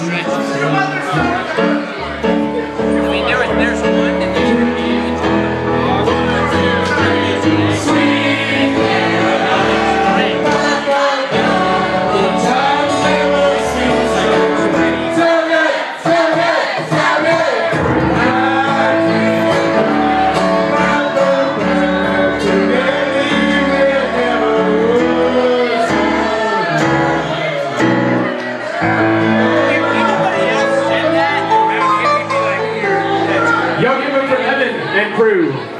stretch. I and crew.